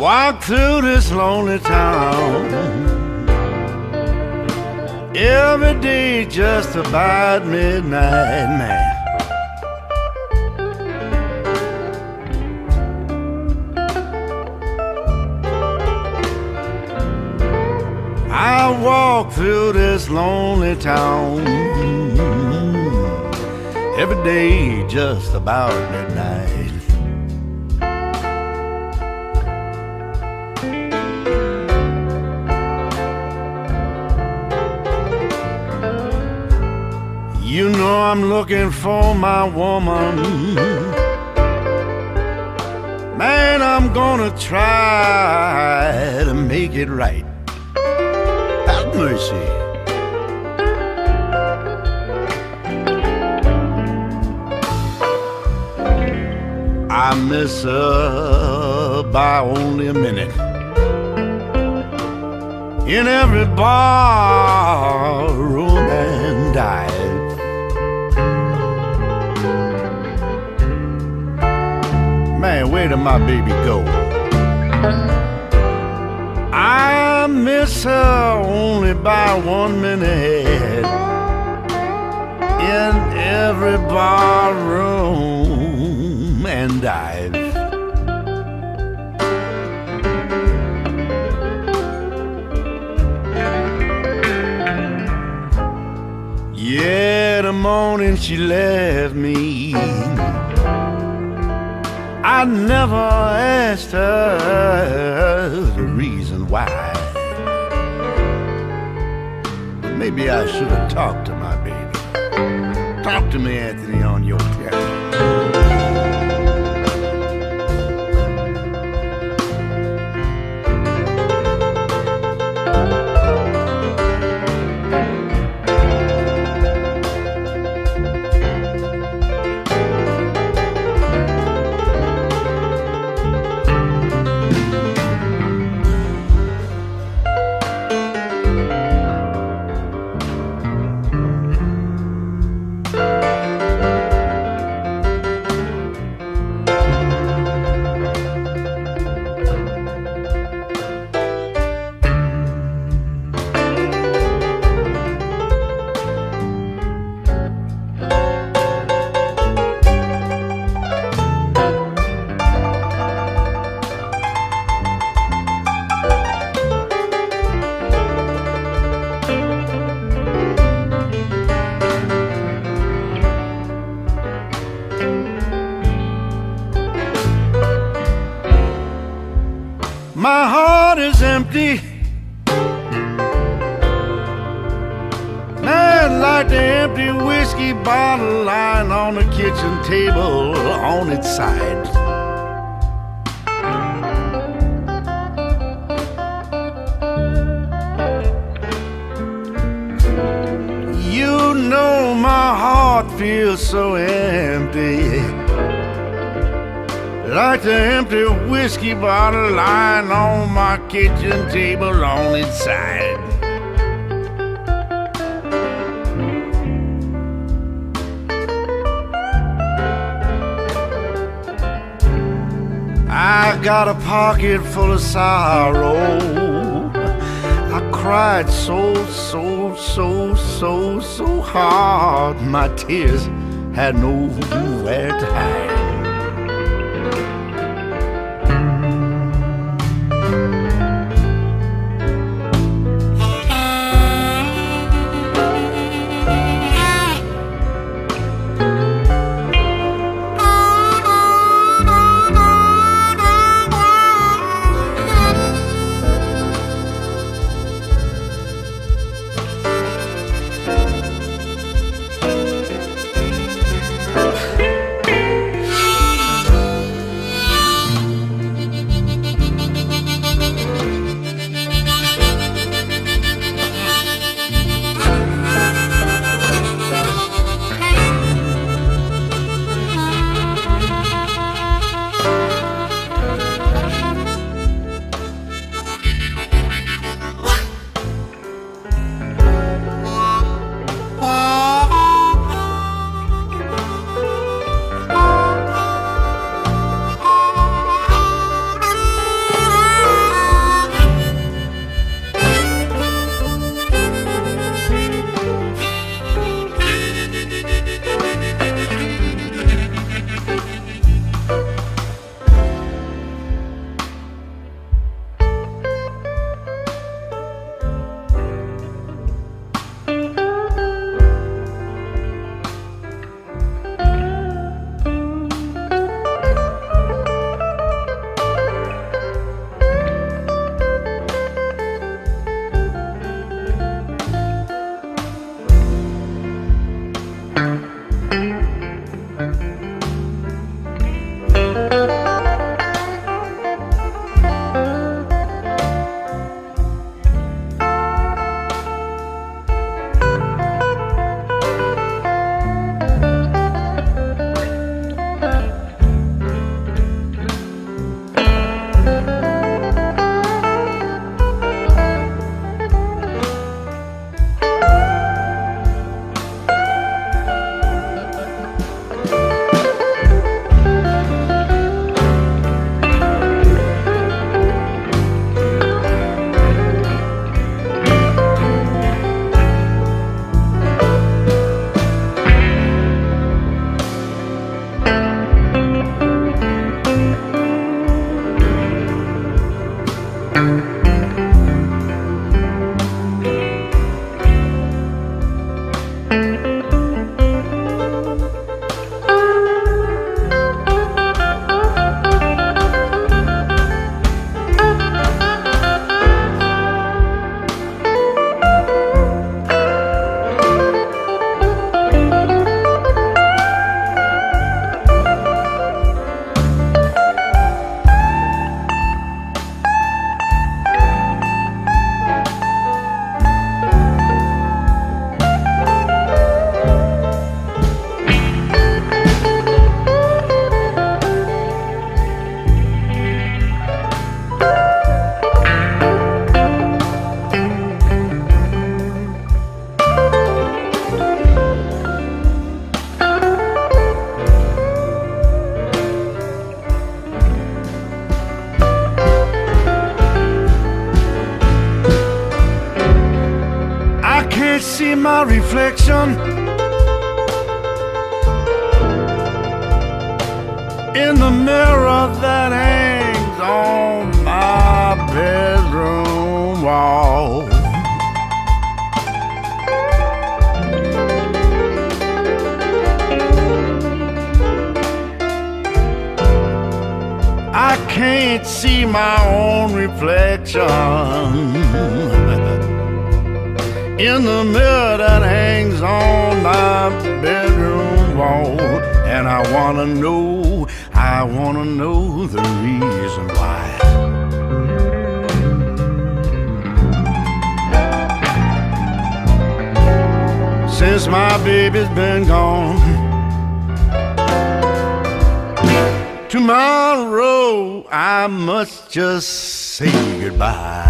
walk through this lonely town every day just about midnight, man. I walk through this lonely town every day just about midnight. You know I'm looking for my woman. Man, I'm gonna try to make it right. Have mercy. I miss her by only a minute. In every bar, room, Did my baby go? I miss her only by one minute in every bar room and dive. Yeah, the morning she left me. I never asked her the reason why. Maybe I should have talked to my baby. Talk to me, Anthony, empty. Man, like the empty whiskey bottle lying on the kitchen table on its side. You know my heart feels so empty. Like the empty whiskey bottle lying on my kitchen table on its side. I got a pocket full of sorrow. I cried so, so, so, so, so hard. My tears had nowhere to hide. Reflection in the mirror that hangs on my bedroom wall. I can't see my own reflection in the mirror that hangs on my bedroom wall. And I wanna know, I wanna know the reason why. Since my baby's been gone. Tomorrow I must just say goodbye.